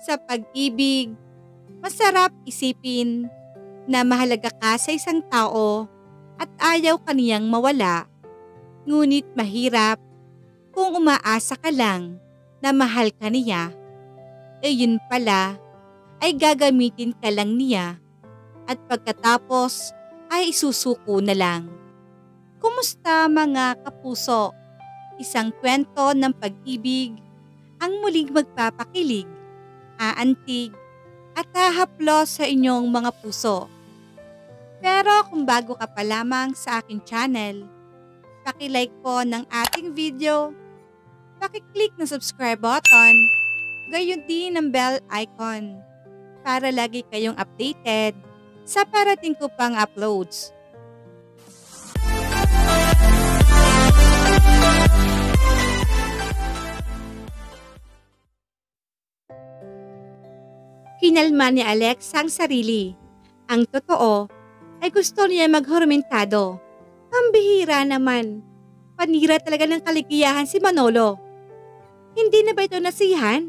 Sa pag-ibig, masarap isipin na mahalaga ka sa isang tao at ayaw kaniyang mawala. Ngunit mahirap kung umaasa ka lang na mahal ka niya. E pala ay gagamitin ka lang niya at pagkatapos ay isusuko na lang. Kumusta mga kapuso? Isang kwento ng pag-ibig ang muling magpapakilig aantig at hahaplo sa inyong mga puso. Pero kung bago ka pa lamang sa aking channel, pakilike po ng ating video, pakiclick na subscribe button, gayon din ang bell icon para lagi kayong updated sa parating ko pang uploads. Kinalma ni Alex ang sarili. Ang totoo ay gusto niya maghurmentado. Pambihira naman. Panira talaga ng kaligayahan si Manolo. Hindi na ba ito nasihan?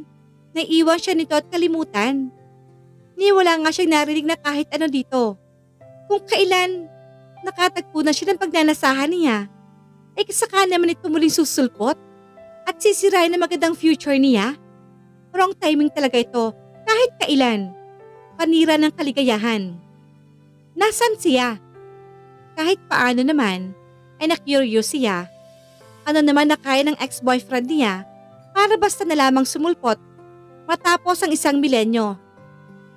Naiwan siya nito at kalimutan. Ni wala nga siyang narinig na kahit ano dito. Kung kailan nakatagpo na siya ng pagnanasahan niya, ay kasaka naman ito muling susulpot at sisirain ang magandang future niya. Wrong timing talaga ito kahit kailan, panira ng kaligayahan. Nasaan siya? Kahit paano naman, ay na-curious siya. Ano naman na kaya ng ex-boyfriend niya para basta na lamang sumulpot matapos ang isang milenyo.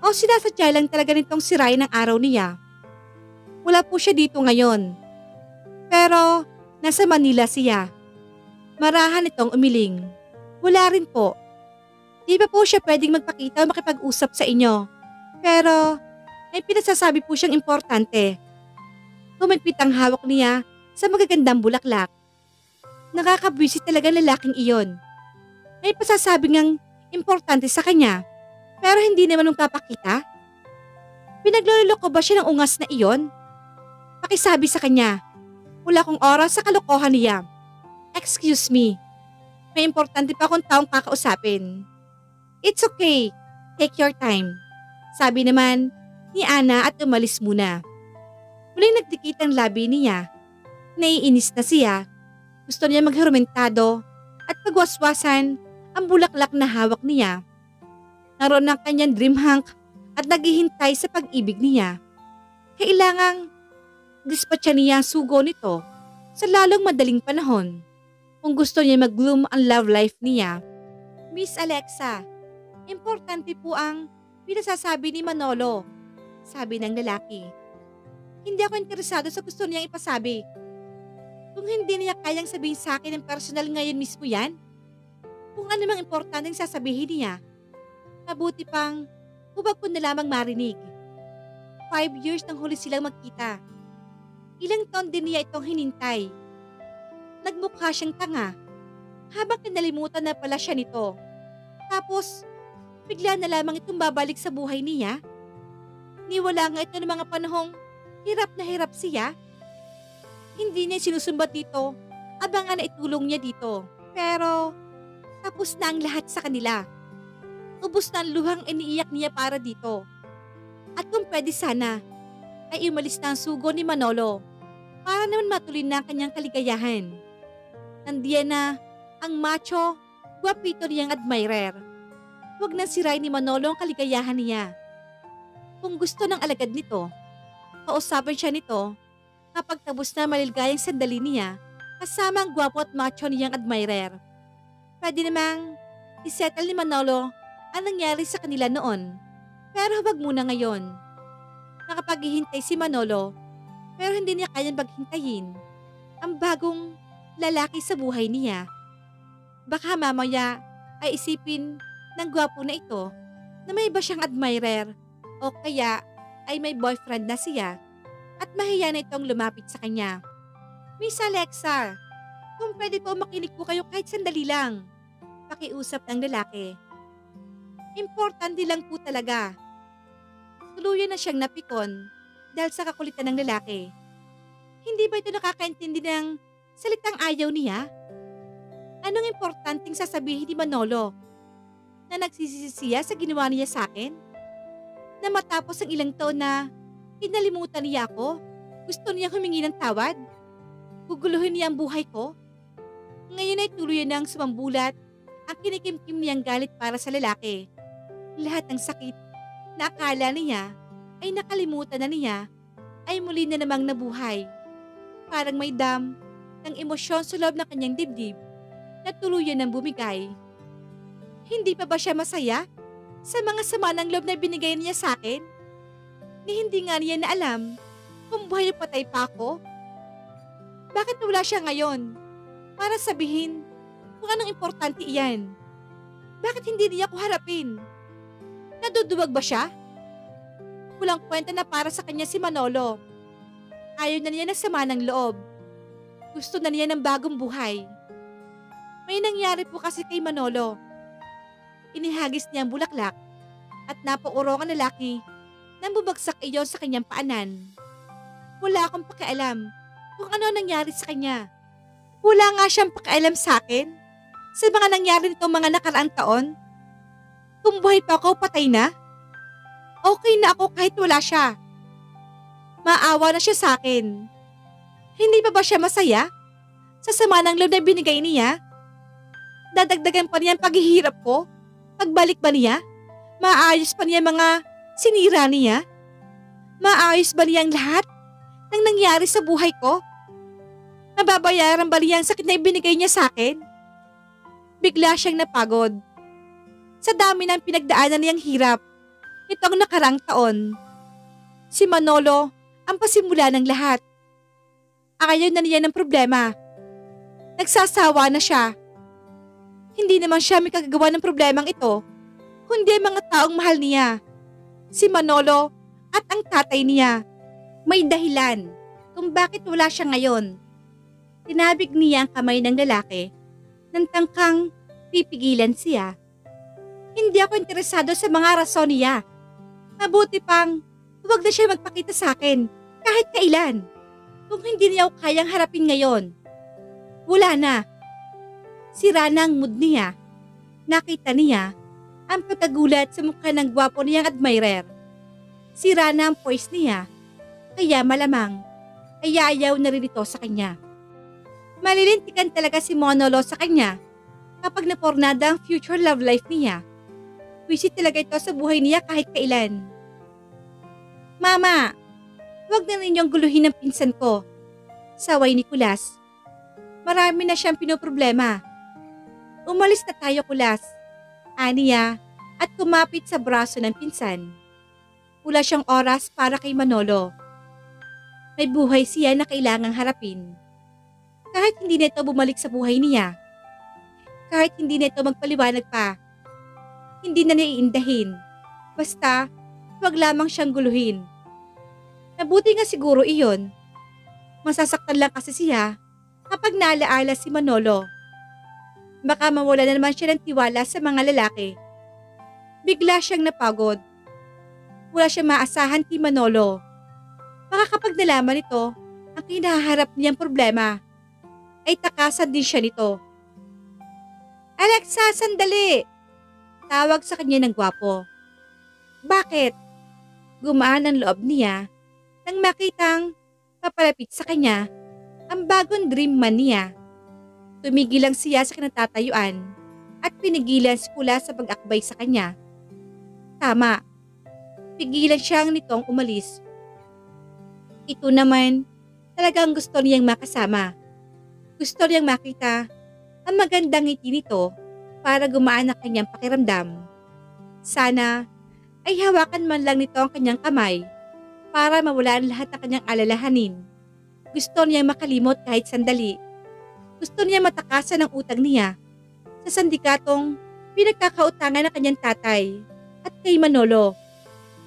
O sinasadya lang talaga nitong siray ng araw niya. Wala po siya dito ngayon. Pero nasa Manila siya. Marahan itong umiling. Wala rin po Di ba po siya pwedeng magpakita o makipag-usap sa inyo? Pero may pinasasabi po siyang importante. Tumagpit ang hawak niya sa magagandang bulaklak. Nakakabwisit talaga lalaking iyon. May pasasabi ngang importante sa kanya pero hindi naman nung papakita. Pinaglololo ko ba siya ng ungas na iyon? Pakisabi sa kanya, wala kong oras sa kalokohan niya. Excuse me, may importante pa akong taong kakausapin. It's okay. Take your time. Sabi naman ni Ana at umalis muna. Muling nagdikit ang labi niya. Naiinis na siya. Gusto niya magherumentado at pagwaswasan ang bulaklak na hawak niya. Naroon ang kanyang dream hunk at naghihintay sa pag-ibig niya. Kailangang dispatcha niya ang sugo nito sa lalong madaling panahon. Kung gusto niya mag-bloom ang love life niya. Miss Alexa, Importante po ang pinasasabi ni Manolo, sabi ng lalaki. Hindi ako interesado sa gusto niyang ipasabi. Kung hindi niya kayang sabihin sa akin ng personal ngayon mismo yan, kung ano mang importante ang sasabihin niya, mabuti pang hubag ko na lamang marinig. Five years nang huli silang magkita. Ilang taon din niya itong hinintay. Nagmukha siyang tanga habang kinalimutan na pala siya nito. Tapos, bigla na lamang itong babalik sa buhay niya? Niwala nga ito ng mga panahong hirap na hirap siya. Hindi niya sinusumbat dito, abangan na itulong niya dito. Pero tapos na ang lahat sa kanila. Ubus na ang luhang iniiyak niya para dito. At kung pwede sana, ay umalis na ang sugo ni Manolo para naman matuloy na ang kanyang kaligayahan. Nandiyan na ang macho, guwapito niyang admirer Huwag nang siray ni Manolo ang kaligayahan niya. Kung gusto ng alagad nito, kausapin siya nito kapag tapos na maliligayang sandali niya kasama ang gwapo at macho niyang admirer. Pwede namang isettle ni Manolo ang nangyari sa kanila noon. Pero huwag muna ngayon. Nakapaghihintay si Manolo pero hindi niya kayang maghintayin ang bagong lalaki sa buhay niya. Baka mamaya ay isipin ng gwapo na ito na may iba siyang admirer o kaya ay may boyfriend na siya at mahiya na itong lumapit sa kanya. Miss Alexa, kung pwede po makinig po kayo kahit sandali lang. Pakiusap ng lalaki. Importante lang po talaga. Tuluyan na siyang napikon dahil sa kakulitan ng lalaki. Hindi ba ito nakakaintindi ng Salitang ayaw niya? Anong importanteng sasabihin ni Manolo? Na nagsisisi siya sa ginawa niya sa akin? Na matapos ang ilang taon na kinalimutan niya ako, gusto niya humingi ng tawad? Guguluhin niya ang buhay ko? Ngayon ay tuloy na ang sumambulat ang kinikimkim niyang galit para sa lalaki. Lahat ng sakit na akala niya ay nakalimutan na niya ay muli na namang nabuhay. Parang may dam ng emosyon sa loob ng kanyang dibdib na tuluyan ng bumigay. Hindi pa ba siya masaya sa mga sama ng loob na binigay niya sa akin? Ni hindi nga niya na alam kung buhay o patay pa ako? Bakit wala siya ngayon? Para sabihin kung anong importante iyan. Bakit hindi niya ako harapin? Naduduwag ba siya? Walang kwenta na para sa kanya si Manolo. Ayaw na niya ng sama ng loob. Gusto na niya ng bagong buhay. May nangyari po kasi kay Manolo. Inihagis niya ang bulaklak at napauurong ang lalaki nang bubagsak iyon sa kanyang paanan. Wala akong pakialam kung ano nangyari sa kanya. Wala nga siyang pakialam sa akin sa mga nangyari nitong mga nakaraang taon. Kung buhay pa ako, patay na. Okay na ako kahit wala siya. Maawa na siya sa akin. Hindi pa ba siya masaya? Sa sama ng loob na binigay niya? Dadagdagan pa niya ang paghihirap ko? Pagbalik ba niya? Maayos pa niya mga sinira niya? Maayos ba niya ang lahat ng nangyari sa buhay ko? Nababayaran ba niya ang sakit na ibinigay niya sa akin? Bigla siyang napagod. Sa dami ng pinagdaanan niyang hirap, itong nakarang taon. Si Manolo ang pasimula ng lahat. Ayaw na niya ng problema. Nagsasawa na siya. Hindi naman siya may kagagawa ng problemang ito, kundi mga taong mahal niya. Si Manolo at ang tatay niya. May dahilan kung bakit wala siya ngayon. Tinabig niya ang kamay ng lalaki nang tangkang pipigilan siya. Hindi ako interesado sa mga rason niya. Mabuti pang huwag na siya magpakita sa akin kahit kailan. Kung hindi niya ako kayang harapin ngayon. Wala na. Sira na ang mood niya. Nakita niya ang pagkagulat sa mukha ng gwapo niyang admirer. Sira na ang poise niya. Kaya malamang ay ayaw na rin ito sa kanya. Malilintikan talaga si Monolo sa kanya kapag napornada ang future love life niya. Wisit talaga ito sa buhay niya kahit kailan. Mama, huwag na ninyong guluhin ng pinsan ko. Saway ni Kulas. Marami na siyang pinoproblema. Umalis na tayo, Kulas. Aniya at kumapit sa braso ng pinsan. Wala siyang oras para kay Manolo. May buhay siya na kailangang harapin. Kahit hindi nito bumalik sa buhay niya. Kahit hindi nito magpaliwanag pa. Hindi na naiindahin. Basta, huwag lamang siyang guluhin. Nabuti nga siguro iyon. Masasaktan lang kasi siya kapag naalaala si Manolo. Baka mawala na naman siya ng tiwala sa mga lalaki. Bigla siyang napagod. Wala siyang maasahan kay Manolo. Baka kapag nalaman ito, ang kinaharap niyang problema, ay takasan din siya nito. Alexa, sandali! Tawag sa kanya ng gwapo. Bakit? Gumaan ang loob niya nang makitang papalapit sa kanya ang bagong dream man niya. Tumigil lang siya sa kinatatayuan at pinigilan si Kula sa pag-akbay sa kanya. Tama, pigilan siyang nitong umalis. Ito naman, talagang gusto niyang makasama. Gusto niyang makita ang magandang ngiti nito para gumaan ang kanyang pakiramdam. Sana ay hawakan man lang nito ang kanyang kamay para mawalaan lahat ng kanyang alalahanin. Gusto niya makalimot kahit sandali. Gusto niya matakasan ang utang niya sa sandikatong pinagkakautangan ng kanyang tatay at kay Manolo.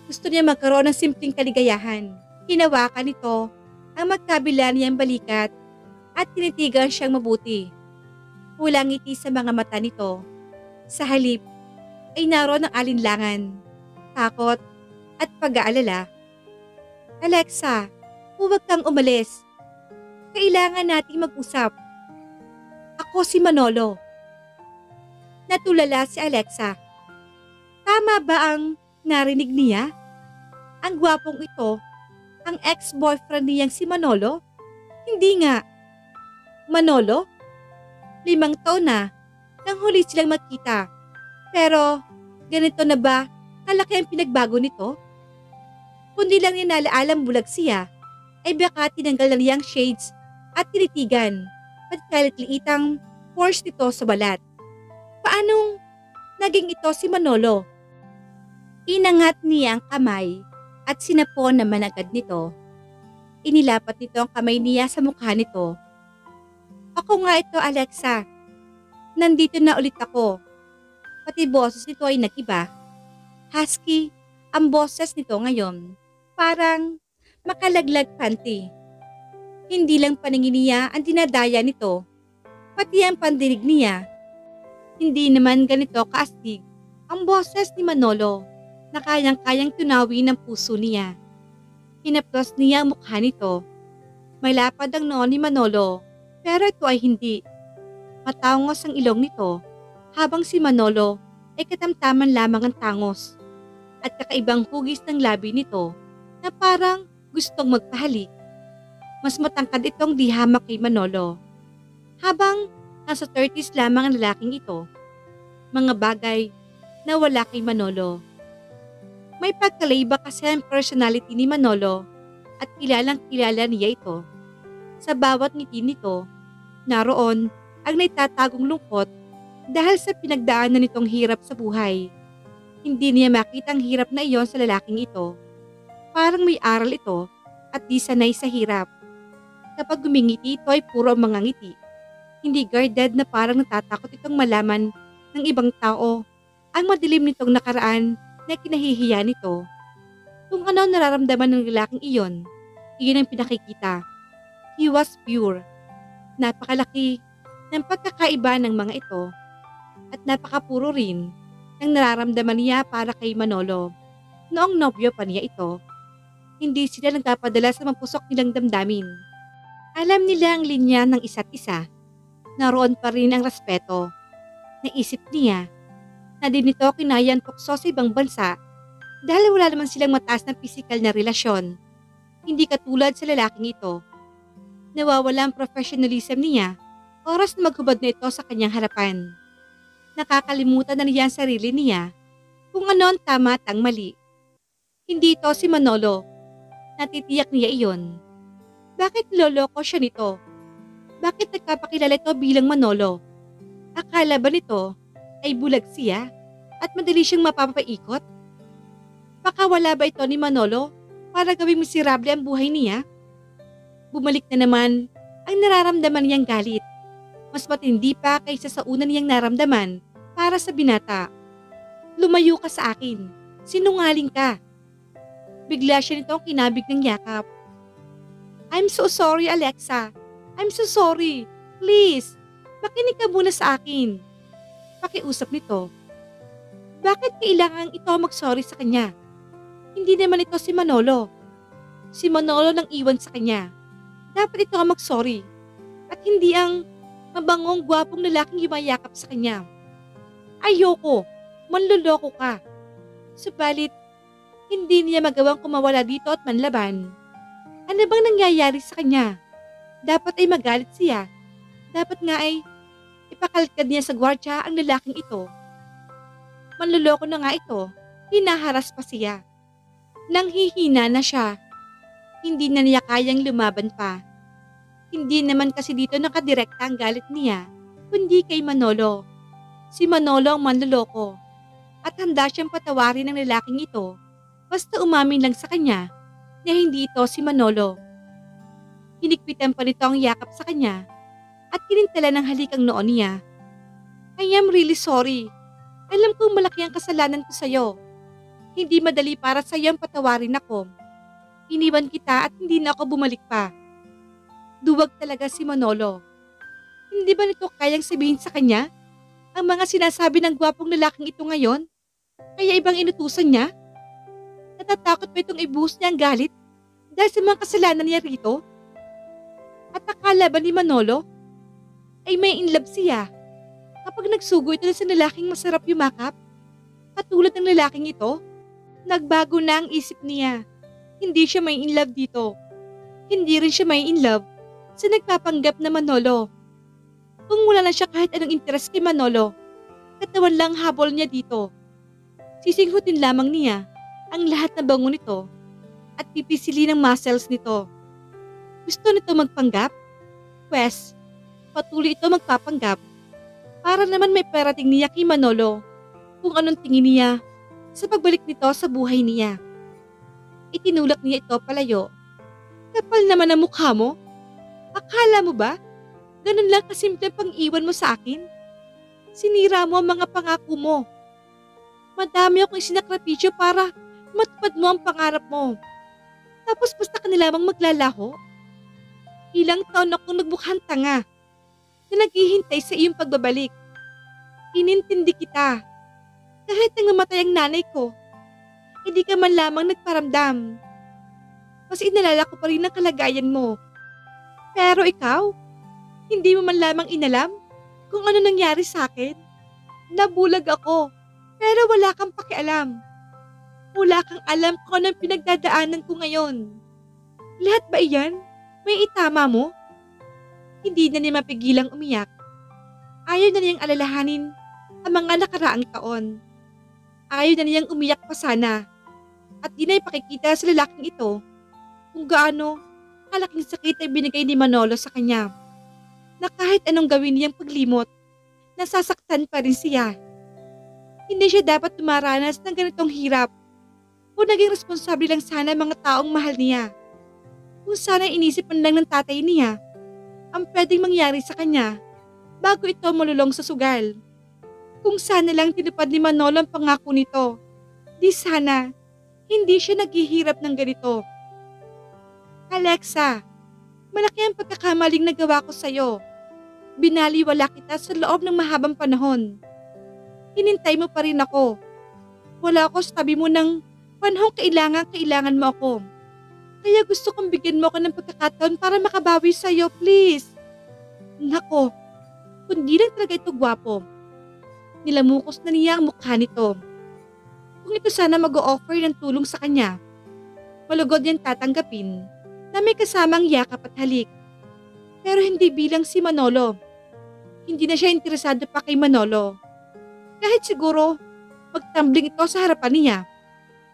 Gusto niya magkaroon ng simpleng kaligayahan. Hinawakan nito ang magkabila niyang balikat at tinitigan siyang mabuti. Walang ngiti sa mga mata nito. Sa halip ay naroon ang alinlangan, takot at pag-aalala. Alexa, huwag kang umalis. Kailangan nating mag-usap. Ako si Manolo. Natulala si Alexa. Tama ba ang narinig niya? Ang gwapong ito, ang ex-boyfriend niyang si Manolo? Hindi nga. Manolo? Limang taon na nang huli silang magkita. Pero ganito na ba kalaki ang pinagbago nito? Kundi lang niya nalaalang bulag siya, ay baka tinanggal na niyang shades at tinitigan at kalit-liitang force nito sa balat. Paanong naging ito si Manolo? Inangat niya ang kamay at sinapon naman agad nito. Inilapat nito ang kamay niya sa mukha nito. Ako nga ito, Alexa. Nandito na ulit ako. Pati boses nito ay nagiba. Husky, ang boses nito ngayon. Parang makalaglag panty. Hindi lang paningin niya ang dinadaya nito, pati ang pandinig niya. Hindi naman ganito kaastig ang boses ni Manolo na kayang-kayang tunawin ng puso niya. Hinaplos niya ang mukha nito. May lapad ang noon ni Manolo, pero ito ay hindi. Matangos ang ilong nito, habang si Manolo ay katamtaman lamang ang tangos. At kakaibang hugis ng labi nito na parang gustong magpahalik. Mas matangkad itong di hamak kay Manolo. Habang nasa 30s lamang ang lalaking ito, mga bagay na wala kay Manolo. May pagkalaiba kasi ang personality ni Manolo at kilalang kilala niya ito. Sa bawat ngiti nito, naroon ang naitatagong lungkot dahil sa pinagdaanan nitong hirap sa buhay. Hindi niya makita ang hirap na iyon sa lalaking ito. Parang may aral ito at di sanay sa hirap. Kapag gumingiti ito ay puro ang mga ngiti. Hindi guarded na parang natatakot itong malaman ng ibang tao ang madilim nitong nakaraan na kinahihiya nito. Kung ano nararamdaman ng lalaking iyon, iyon ang pinakikita. He was pure. Napakalaki ng pagkakaiba ng mga ito at napakapuro rin ng nararamdaman niya para kay Manolo. Noong nobyo pa niya ito, hindi sila nagpapadala sa mampusok nilang damdamin. Alam nila ang linya ng isa't isa. Naroon pa rin ang respeto. Naisip niya na din nito kinayang tukso sa ibang bansa dahil wala naman silang mataas na pisikal na relasyon. Hindi katulad sa lalaking ito. Nawawala ang professionalism niya oras na maghubad na ito sa kanyang harapan. Nakakalimutan na niya ang sarili niya kung ano ang tama at ang mali. Hindi ito si Manolo. Natitiyak niya iyon. Bakit loloko siya nito? Bakit nagpapakilala ito bilang Manolo? Akala ba nito ay bulag siya at madali siyang mapapaikot? Baka wala ba ito ni Manolo para gawing miserable ang buhay niya? Bumalik na naman ang nararamdaman niyang galit. Mas matindi pa kaysa sa una niyang naramdaman para sa binata. Lumayo ka sa akin. Sinungaling ka. Bigla siya nitong kinabig ng yakap. I'm so sorry, Alexa. I'm so sorry. Please, makinig ka muna sa akin pakiusap nito. Bakit kailangan ito mag-sorry sa kanya? Hindi naman ito si Manolo. Si Manolo nang iwan sa kanya. Dapat ito ang mag-sorry. At hindi ang mabangong gwapong lalaking yumayakap sa kanya. Ayoko, manluloko ka. Subalit, hindi niya magawang kumawala dito at manlaban. Ano bang nangyayari sa kanya? Dapat ay magalit siya. Dapat nga ay Ipakalkad niya sa gwardya ang lalaking ito. Manluloko na nga ito, hinaharas pa siya. Nang hihina na siya, hindi na niya kayang lumaban pa. Hindi naman kasi dito nakadirekta ang galit niya, kundi kay Manolo. Si Manolo ang manluloko at handa siyang patawarin ng lalaking ito basta umamin lang sa kanya na hindi ito si Manolo. Hinikpitan pa nito ang yakap sa kanya at kinintala ng halikang noon niya. I am really sorry. Alam kong malaki ang kasalanan ko sa'yo. Hindi madali para sa'yo ang patawarin ako. Iniwan kita at hindi na ako bumalik pa. Duwag talaga si Manolo. Hindi ba nito kayang sabihin sa kanya ang mga sinasabi ng gwapong lalaking ito ngayon? Kaya ibang inutusan niya? Natatakot ba itong ibuhos niya ang galit dahil sa mga kasalanan niya rito? At akala ba ni Manolo ay may in love siya kapag nagsugo ito sa lalaking masarap yumakap? Katulad ng lalaking ito, nagbago na ang isip niya. Hindi siya may in love dito. Hindi rin siya may in love sa nagpapanggap na Manolo. Kung wala na siya kahit anong interes kay Manolo, katawan lang habol niya dito. Sisinghutin lamang niya ang lahat na bango nito at pipisili ng muscles nito. Gusto nito magpanggap? Pwes, patuloy ito magpapanggap para naman may parating niya kay Manolo kung anong tingin niya sa pagbalik nito sa buhay niya. Itinulak niya ito palayo. Kapal naman ang mukha mo. Akala mo ba? Ganun lang kasimple pang iwan mo sa akin? Sinira mo ang mga pangako mo. Madami akong isinakripisyo para matupad mo ang pangarap mo. Tapos basta ka na lamang maglalaho? Ilang taon akong nagbukhang tanga na naghihintay sa iyong pagbabalik. Inintindi kita. Kahit nang mamatay ang nanay ko, hindi ka man lamang nagparamdam. Mas inalala ko pa rin ang kalagayan mo. Pero ikaw, hindi mo man lamang inalam kung ano nangyari sa akin. Nabulag ako, pero wala kang pakialam. Wala kang alam kung anong pinagdadaanan ko ngayon. Lahat ba iyan? May itama mo? Hindi na niya mapigilang umiyak. Ayaw na niyang alalahanin ang mga nakaraang taon. Ayaw na niyang umiyak pa sana. At di na ipakikita sa lalaking ito kung gaano kalaking sakit ay binigay ni Manolo sa kanya. Na kahit anong gawin niyang paglimot, nasasaktan pa rin siya. Hindi siya dapat tumaranas ng ganitong hirap. Kung naging responsable lang sana mga taong mahal niya. Kung sana inisip man lang ng tatay niya ang pwedeng mangyari sa kanya bago ito malulong sa sugal. Kung sana lang tinupad ni Manolo ang pangako nito, di sana hindi siya naghihirap ng ganito. Alexa, malaki ang pagkakamaling nagawa ko sa'yo. Binaliwala kita sa loob ng mahabang panahon. Hinintay mo pa rin ako. Wala ako sa tabi mo ng panahong kailangan kailangan mo ako. Kaya gusto kong bigyan mo ako ng pagkakataon para makabawi sa'yo, please. Nako, kundi lang talaga ito gwapo. Nilamukos na niya ang mukha nito. Kung ito sana mag-o-offer ng tulong sa kanya, malugod niyang tatanggapin na may kasamang yakap at halik. Pero hindi bilang si Manolo. Hindi na siya interesado pa kay Manolo. Kahit siguro magtambling ito sa harapan niya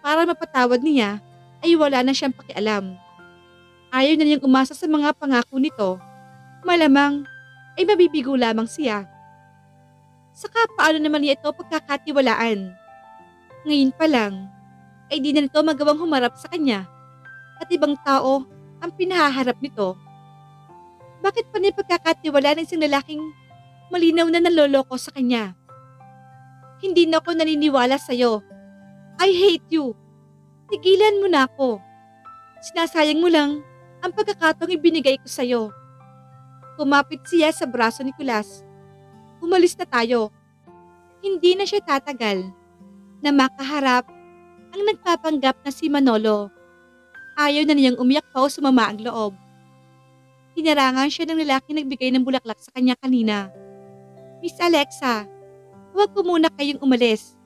para mapatawad niya ay wala na siyang pakialam. Ayaw na niyang umasa sa mga pangako nito. Malamang ay mabibigo lamang siya. Saka paano naman niya ito pagkakatiwalaan? Ngayon pa lang, ay di na nito magawang humarap sa kanya at ibang tao ang pinahaharap nito. Bakit pa niya pagkakatiwala ng isang lalaking malinaw na naloloko sa kanya? Hindi na ako naniniwala sa'yo. I hate you. Tigilan mo na ako. Sinasayang mo lang ang pagkakataong ibinigay ko sa'yo. Kumapit siya sa braso ni Kulas. Umalis na tayo. Hindi na siya tatagal na makaharap ang nagpapanggap na si Manolo. Ayaw na niyang umiyak pa o sumama ang loob. Hinarangan siya ng lalaki nagbigay ng bulaklak sa kanya kanina. Miss Alexa, huwag po muna kayong umalis.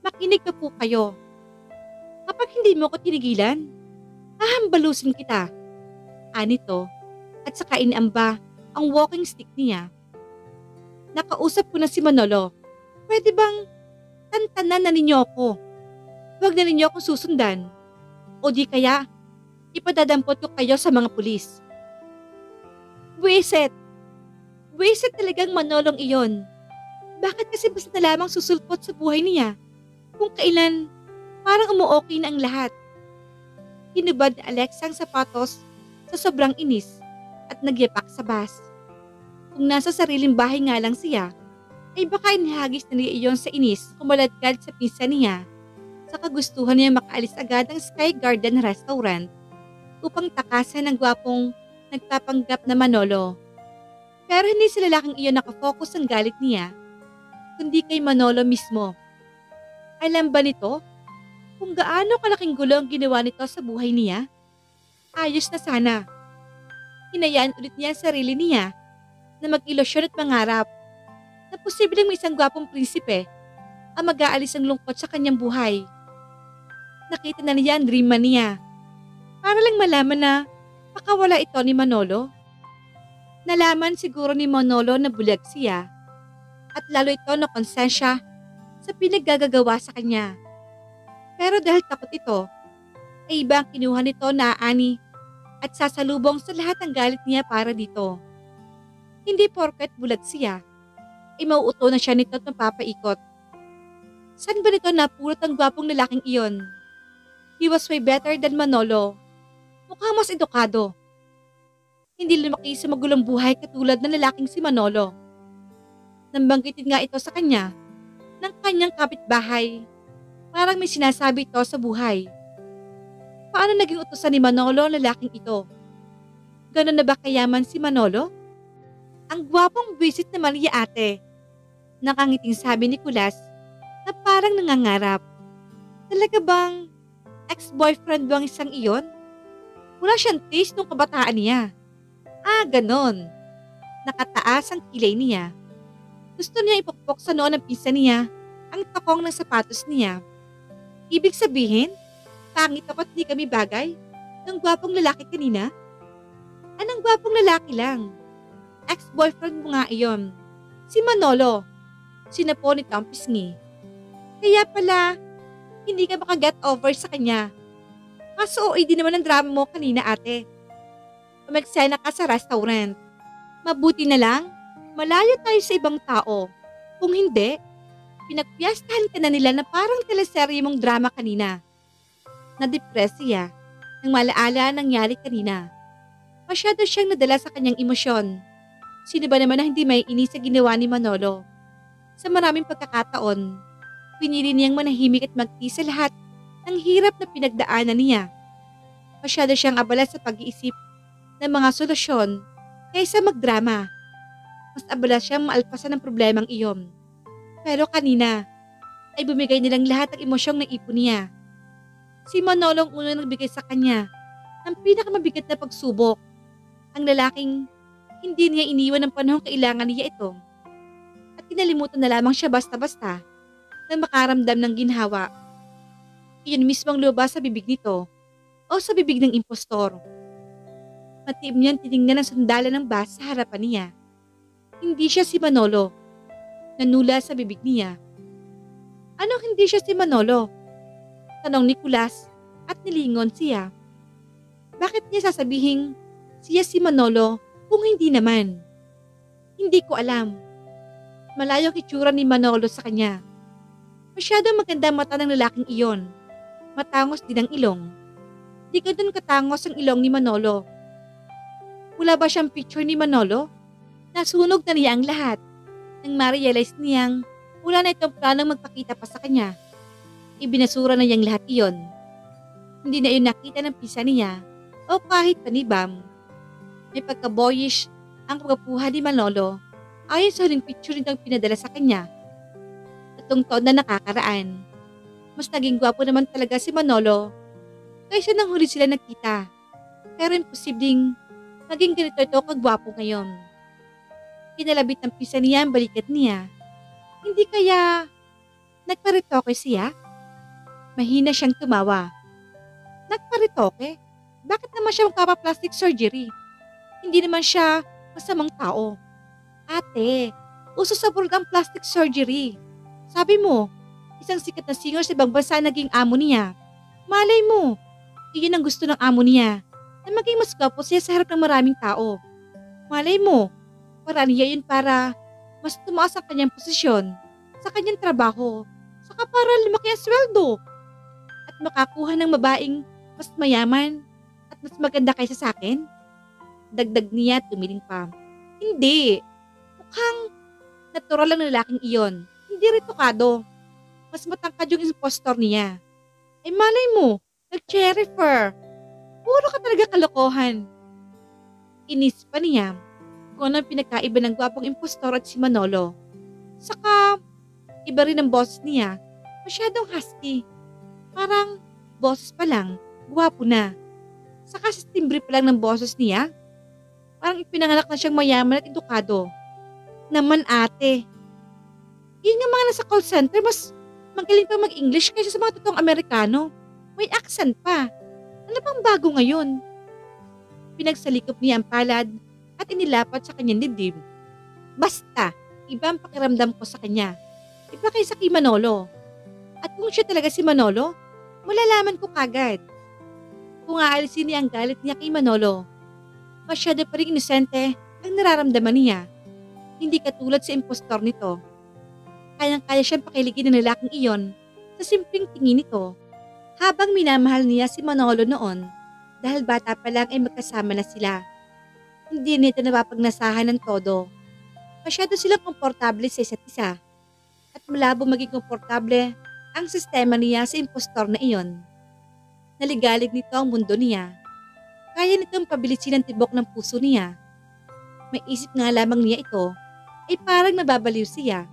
Makinig pa po kayo. Kapag hindi mo ko tinigilan, hahambalusin kita. Anito, at saka inamba ang walking stick niya. Nakausap ko na si Manolo. Pwede bang tantanan na ninyo ako. Huwag na ninyo akong susundan. O di kaya, ipadadampot ko kayo sa mga pulis. Buisit! Buisit talagang manolong iyon. Bakit kasi basta lamang susulpot sa buhay niya? Kung kailan, parang umuokay na ang lahat. Hinubad ni Alex ang sapatos sa sobrang inis at nagyapak sa bus. Kung nasa sariling bahay nga lang siya, ay baka inihagis na niya iyon sa inis kumaladkad sa pisa niya sa kagustuhan niya makaalis agad ng Sky Garden Restaurant upang takasan ng gwapong nagpapanggap na Manolo. Pero hindi sa lalaking iyon nakafocus ang galit niya, kundi kay Manolo mismo. Alam ba nito kung gaano kalaking gulo ang ginawa nito sa buhay niya? Ayos na sana. Hinayaan ulit niya ang sarili niya na mag-ilusyon at mangarap na posibleng may isang gwapong prinsipe ang mag-aalis ang lungkot sa kanyang buhay. Nakita na niya ang dream niya. Para lang malaman na pakawala ito ni Manolo. Nalaman siguro ni Manolo na bulag siya at lalo ito na konsensya sa pinaggagawa sa kanya. Pero dahil takot ito, ay ibang kinuha nito na ani at sasalubong sa lahat ng galit niya para dito. Hindi porket bulag siya, ay mauuto na siya nito at mapapaikot. Saan ba nito napulot ang gwapong lalaking iyon? He was way better than Manolo. Mukha mas edukado. Hindi lumaki sa magulong buhay katulad ng lalaking si Manolo. Nambanggitin nga ito sa kanya ng kanyang kapitbahay. Parang may sinasabi ito sa buhay. Paano naging utusan ni Manolo ang lalaking ito? Ganon na ba kayaman si Manolo? Ang gwapong visit na Maria ate. Nakangiting sabi ni Kulas na parang nangangarap. Talaga bang ex-boyfriend bang isang iyon? Wala siyang taste nung kabataan niya. Ah, ganon. Nakataas ang kilay niya. Gusto niya ipukpok sa noon ng pinsan niya ang takong ng sapatos niya. Ibig sabihin, pangit ako at di kami bagay ng gwapong lalaki kanina? Anong gwapong lalaki lang? Ex-boyfriend mo nga iyon. Si Manolo. Sinapo ni Tom Pisngi. Kaya pala, hindi ka makaget over sa kanya. Kaso OA din naman ang drama mo kanina ate. Umagsena ka sa restaurant. Mabuti na lang, malayo tayo sa ibang tao. Kung hindi, pinagpiyastahan ka na nila na parang teleserye mong drama kanina. Na-depress siya nang malaala ang nangyari kanina. Masyado siyang nadala sa kanyang emosyon. Sino ba naman na hindi may inis sa ginawa ni Manolo? Sa maraming pagkakataon, pinili niyang manahimik at magtis sa lahat ng hirap na pinagdaanan niya. Masyado siyang abala sa pag-iisip ng mga solusyon kaysa magdrama. Mas abala siyang maalpasan ng problemang iyon. Pero kanina, ay bumigay nilang lahat ng emosyong naipon niya. Si Manolo ang unang nagbigay sa kanya ng pinakamabigat na pagsubok. Ang lalaking hindi niya iniwan ng panahong kailangan niya ito. At kinalimutan na lamang siya basta-basta na makaramdam ng ginhawa. Iyon mismo ang lubas sa bibig nito o sa bibig ng impostor. Matiim niyang tinignan ang sandala ng bas sa harapan niya. Hindi siya si Manolo. Nanula sa bibig niya. Anong hindi siya si Manolo? Tanong ni Kulas at nilingon siya. Bakit niya sasabihin siya si Manolo kung hindi naman? Hindi ko alam. Malayo ang itsura ni Manolo sa kanya. Masyadong maganda mata ng lalaking iyon. Matangos din ang ilong. Di ka dun katangos ang ilong ni Manolo. Wala ba siyang picture ni Manolo? Nasunog na niya ang lahat. Nang ma-realize niyang wala na itong planong magpakita pa sa kanya. Ibinasura na niyang lahat iyon. Hindi na yun nakita ng pisa niya o kahit panibam. May pagka-boyish ang pagkapuha ni Manolo ayon sa huling picture nitong pinadala sa kanya. Tatong taon na nakakaraan. Mas naging gwapo naman talaga si Manolo kaysa nang huli sila nakita. Pero imposibleng maging ganito ito kagwapo ngayon. Kinalabit ng pisa niya ang balikat niya. Hindi kaya nagparitoke siya? Mahina siyang tumawa. Nagparitoke? Bakit naman siya magpapaplastic surgery? Hindi naman siya masamang tao. Ate, uso sa burg ang plastic surgery. Sabi mo, isang sikat na singer sa ibang bansa naging amo niya. Malay mo, iyon ang gusto ng amo niya, na maging mas gwapo siya sa harap ng maraming tao. Malay mo, paraan niya yun para mas tumaas ang kanyang posisyon sa kanyang trabaho, saka para lumaki ang sweldo at makakuha ng babaeng mas mayaman at mas maganda kaysa sa akin. Dagdag niya tumiling pa. Hindi. Mukhang natural lang lalaking iyon. Hindi retokado. Mas matangkad yung impostor niya. Ay malay mo, nag-cherry. Puro ka talaga kalokohan. Inis pa niya kung anong pinagkaiba ng gwapong impostor at si Manolo. Saka, iba rin ang boss niya. Masyadong husky. Parang, boses pa lang, gwapo na. Saka sa timbre pa lang ng boses niya, Parang ipinanganak na siyang mayaman at edukado. Naman ate. Yun nga mga nasa call center, mas magaling pa mag-English kaysa sa mga totoong Amerikano. May accent pa. Ano pang bago ngayon? Pinagsalikop niya ang palad at inilapat sa kanyang dibdib. Basta, iba ang pakiramdam ko sa kanya. Iba kaysa kay Manolo. At kung siya talaga si Manolo, malalaman ko kagad. Kung aalisin niya ang galit niya kay Manolo, masyado pa rin inosente ang nararamdaman niya. Hindi katulad sa impostor nito. Kayang-kaya siyang pakiligin ng lalaking iyon sa simpleng tingin nito. Habang minamahal niya si Manolo noon, dahil bata pa lang ay magkasama na sila. Hindi nito napapagnasahan ng todo. Masyado silang komportable sa isa't isa. At malabo maging komportable ang sistema niya sa impostor na iyon. Naligalig nito ang mundo niya. Kaya nitong pabilisin ang tibok ng puso niya. May isip nga lamang niya ito ay parang nababaliw siya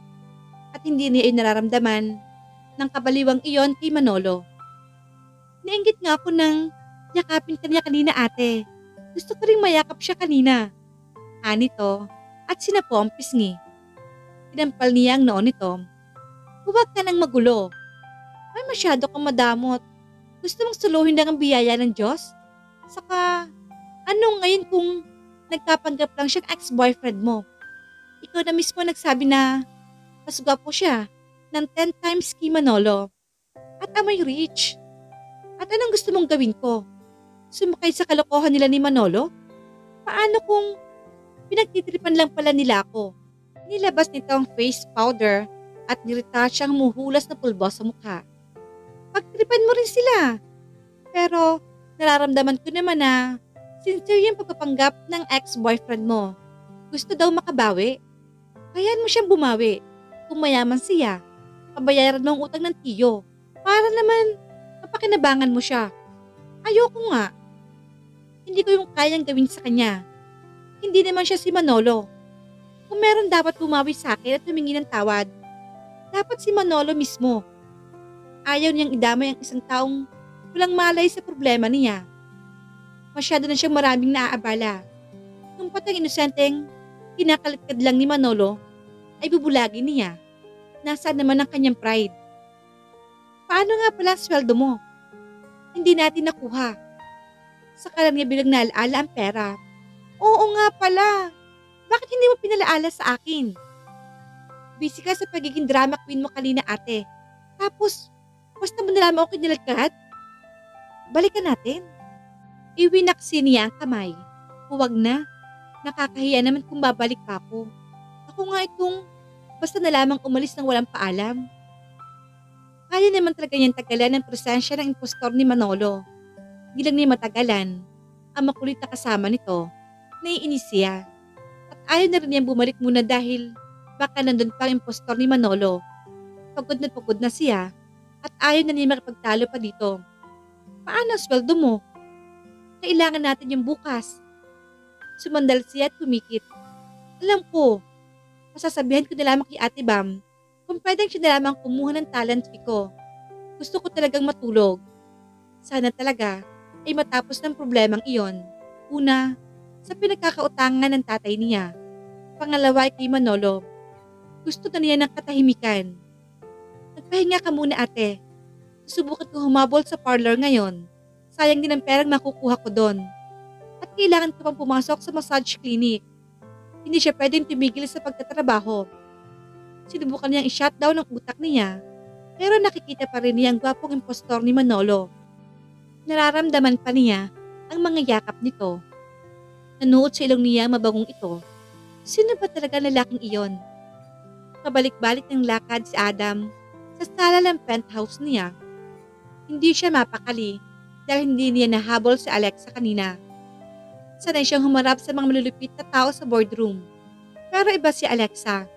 at hindi niya ay nararamdaman ng kabaliwang iyon kay Manolo. Nainggit nga ako nang yakapin ka niya kanina ate. Gusto ko rin mayakap siya kanina. Ani to at sinapo ang pisngi. Pinampal niya ang noon nito. Huwag ka nang magulo. May masyado kang madamot. Gusto mong suluhin lang ang biyaya ng Diyos? Saka, ano ngayon kung nagkapanggap lang siyang ex-boyfriend mo? Ikaw na mismo nagsabi na mas gwapo siya ng 10 times kay Manolo. At amoy rich. At anong gusto mong gawin ko? Sumakay sa kalokohan nila ni Manolo? Paano kung pinagtitripan lang pala nila ako? Nilabas nito ang face powder at niretouch ang muhulas na pulbo sa mukha. Pagtripan mo rin sila. Pero nararamdaman ko naman na sincere yung pagpapanggap ng ex-boyfriend mo. Gusto daw makabawi. Kayaan mo siyang bumawi. Kung mayaman siya, pabayaran mo ang utang ng tiyo. Para naman mapakinabangan mo siya. Ayoko nga. Hindi ko yung kayang gawin sa kanya. Hindi naman siya si Manolo. Kung meron dapat bumawi sa akin at humingi ng tawad, dapat si Manolo mismo. Ayaw niyang idamay ang isang taong walang malay sa problema niya. Masyado na siyang maraming naaabala. Nung patang inosenteng kinakalitkad lang ni Manolo, ay bubulagin niya. Nasaan naman ang kanyang pride? Paano nga pala sweldo mo? Hindi natin nakuha. Sa lang niya bilang naalaala ang pera. Oo nga pala. Bakit hindi mo pinalaala sa akin? Busy ka sa pagiging drama queen mo kanina ate. Tapos, basta mo nalaman ako kinalagkat? Balikan natin. Iwinaksi niya ang kamay. Huwag na. Nakakahiya naman kung babalik pa ako. Ako nga itong basta na lamang umalis ng walang paalam. Kaya naman talaga niyang tagalan ng presensya ng impostor ni Manolo. Hindi lang niya matagalan. Ang makulit na kasama nito, naiinis siya. At ayaw na rin niyang bumalik muna dahil baka nandun pa ang impostor ni Manolo. Pagod na pagod na siya at ayaw na niya makipagtalo pa dito. Paano sweldo mo? Kailangan natin yung bukas. Sumandal siya at kumikit. Alam ko, masasabihan ko na lamang kay Ate Bam kung pwedeng siya na lamang kumuha ng talent fee ko. Gusto ko talagang matulog. Sana talaga ay matapos ng problemang iyon. Una, sa pinagkakautangan ng tatay niya. Pangalawa ay kay Manolo. Gusto na niya ng katahimikan. Nagpahinga ka muna ate. Susubukan ko humabol sa parlor ngayon. Sayang din ang perang makukuha ko doon. At kailangan ko pang pumasok sa massage clinic. Hindi siya pwedeng tumigil sa pagtatrabaho. Sinubukan niyang i-shutdown ang utak niya, pero nakikita pa rin niya ang gwapong impostor ni Manolo. Nararamdaman pa niya ang mga yakap nito. Nanuot sa ilong niya mabagong ito. Sino ba talaga lalaking iyon? Pabalik-balik ng lakad si Adam sa sala ng penthouse niya. Hindi siya mapakali dahil hindi niya nahabol si Alexa kanina. Sanay siyang humarap sa mga malulupit na tao sa boardroom. Pero iba si Alexa.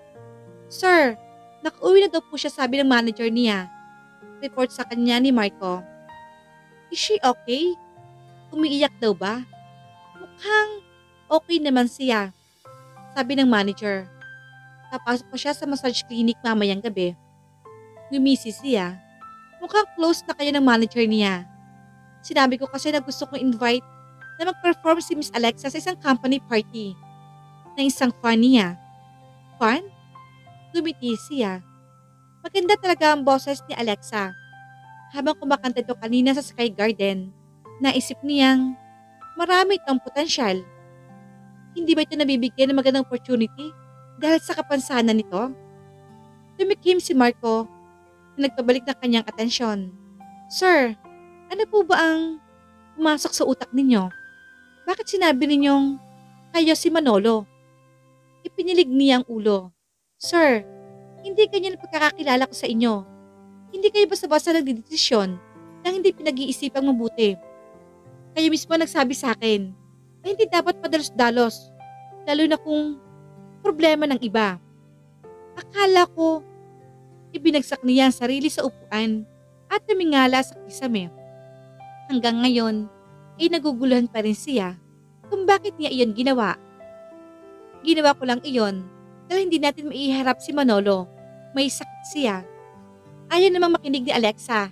Sir, nakauwi na daw po siya sabi ng manager niya. Report sa kanya ni Marco. Is she okay? Umiiyak daw ba? Mukhang okay naman siya. Sabi ng manager. Tapasok pa siya sa massage clinic mamayang gabi. Gumisi siya. Mukhang close na kayo ng manager niya. Sinabi ko kasi na gusto kong invite na mag-perform si Miss Alexa sa isang company party na isang fan niya. Fan? Gumiti siya. Maganda talaga ang boses ni Alexa. Habang kumakanta ito kanina sa Sky Garden, naisip niyang marami itong potensyal. Hindi ba ito nabibigyan ng magandang opportunity dahil sa kapansanan nito? Tumikim si Marco na nagpabalik ng kanyang atensyon. Sir, ano po ba ang pumasok sa utak ninyo? Bakit sinabi ninyong kayo si Manolo? Ipinilig niya ang ulo. Sir, hindi ganyan ang pagkakakilala ko sa inyo. Hindi kayo basta-basta nagdidesisyon na hindi pinag-iisipang mabuti. Kayo mismo nagsabi sa akin na hindi dapat padalos-dalos, lalo na kung problema ng iba. Akala ko, ibinagsak niya ang sarili sa upuan at tumingala sa kisame. Hanggang ngayon, ay naguguluhan pa rin siya kung bakit niya iyon ginawa. Ginawa ko lang iyon dahil hindi natin maiharap si Manolo. May sakit siya. Ayaw namang makinig ni Alexa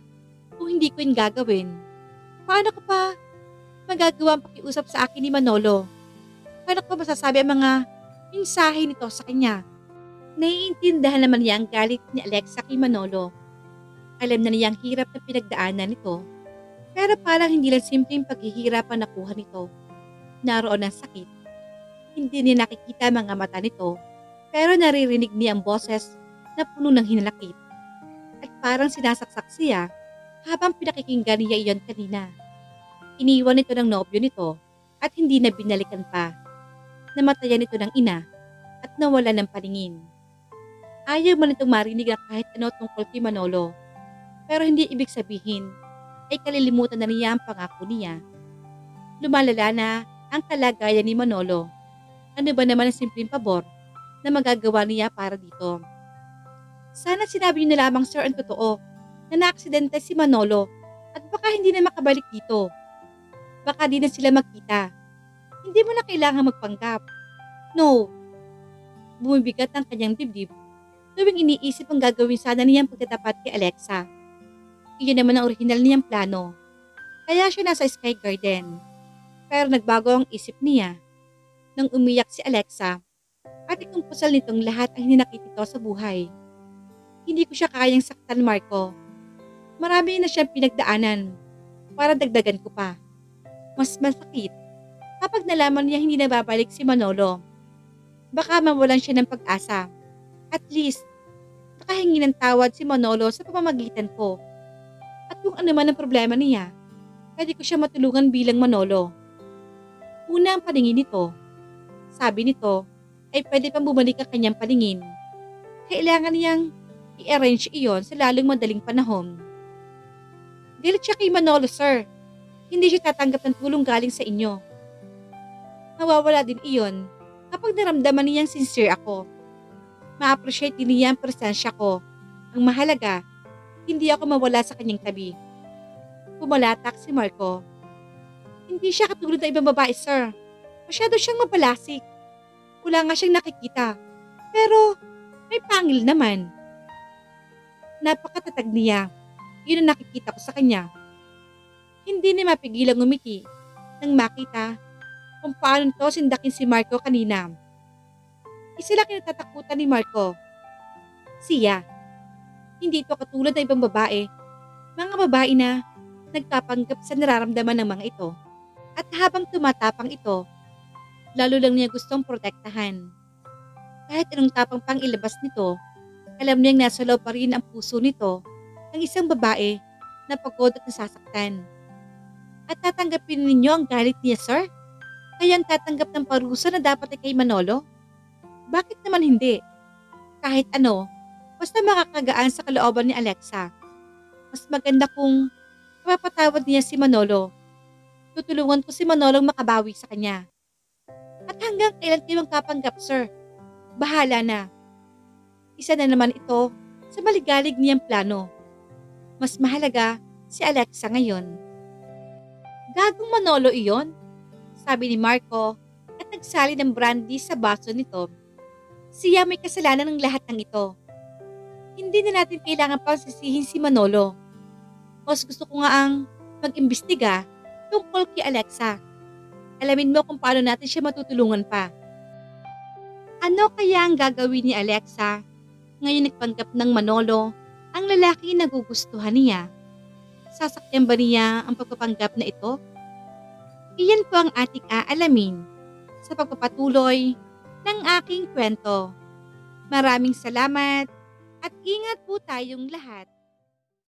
kung hindi ko yun gagawin. Paano ko pa magagawa ang pakiusap sa akin ni Manolo? Paano ko masasabi ang mga mensahe nito sa kanya? Naiintindahan naman niya ang galit ni Alexa kay Manolo. Alam na niya ang hirap na pinagdaanan nito pero parang hindi lang simpleng paghihirap ang nakuha nito. Naroon ang sakit. Hindi niya nakikita mga mata nito, pero naririnig niya ang boses na puno ng hinalakit. Parang sinasaksak siya habang pinakikinggan niya iyon kanina. Iniwan nito ng nobyo nito at hindi na binalikan pa. Namatayan nito ng ina at nawala ng paningin. Ayaw man itong marinig na kahit ano tungkol kay Manolo. Pero hindi ibig sabihin ay kalilimutan na niya ang pangako niya. Lumalala na ang kalagayan ni Manolo. Ano ba naman ang simpleng pabor na magagawa niya para dito? Sana sinabi niyo na lamang sir ang totoo na naaksidente si Manolo at baka hindi na makabalik dito. Baka di na sila magkita. Hindi mo na kailangan magpanggap. No. Bumibigat ang kanyang dibdib tuwing iniisip ang gagawin sana niyang pagkatapat kay Alexa. Iyon naman ang original niyang plano. Kaya siya nasa Sky Garden. Pero nagbago ang isip niya nang umiyak si Alexa at ikumpusal nitong lahat ang hinakit ito sa buhay. Hindi ko siya kayang saktan, Marco. Marami na siyang pinagdaanan para dagdagan ko pa. Mas masakit kapag nalaman niya hindi nababalik si Manolo. Baka mawalan siya ng pag-asa. At least, nakahingi ng tawad si Manolo sa pamamagitan ko at kung ano man ang problema niya, pwede ko siya matulungan bilang Manolo. Una ang paningin nito. Sabi nito, ay pwede pang bumalik ang kanyang paningin. Kailangan niyang i-arrange iyon sa lalong madaling panahon. Dahil siya kay Manolo, sir. Hindi siya tatanggap ng tulong galing sa inyo. Mawawala din iyon kapag naramdaman niyang sincere ako. Ma-appreciate din niya ang presensya ko. Ang mahalaga, hindi ako mawala sa kanyang tabi. Pumalatak si Marco. Hindi siya katulad ng ibang babae, sir. Masyado siyang mabalasik. Wala nga siyang nakikita. Pero may pangil naman. Napakatatag niya. Yun ang nakikita ko sa kanya. Hindi ni mapigilang umiti nang makita kung paano to sindakin si Marco kanina. Isa lang kinatatakutan ni Marco. Siya. Hindi ito katulad ng ibang babae. Mga babae na nagpapanggap sa nararamdaman ng mga ito. At habang tumatapang ito, lalo lang niya gustong protektahan. Kahit anong tapang pang ilabas nito, alam niyang nasa loob pa rin ang puso nito ng isang babae na pagod at nasasaktan. At tatanggapin ninyo ang galit niya, sir? Kaya ang tatanggap ng parusa na dapat ay kay Manolo? Bakit naman hindi? Kahit ano, basta makakagaan sa kalooban ni Alexa. Mas maganda kung mapapatawad niya si Manolo. Tutulungan ko si Manolo makabawi sa kanya. At hanggang kailan kayo magpapanggap, sir? Bahala na. Isa na naman ito sa maligalig niyang plano. Mas mahalaga si Alexa ngayon. Gagong Manolo iyon? Sabi ni Marco at nagsali ng brandy sa baso nito. Siya may kasalanan ng lahat ng ito hindi na natin kailangan pang si Manolo. Mas gusto ko nga ang mag-imbestiga tungkol kay Alexa. Alamin mo kung paano natin siya matutulungan pa. Ano kaya ang gagawin ni Alexa ngayon nagpanggap ng Manolo ang lalaki na gugustuhan niya? Sasakyan ba niya ang pagpapanggap na ito? Iyan po ang ating aalamin sa pagpapatuloy ng aking kwento. Maraming salamat at ingat po tayong lahat.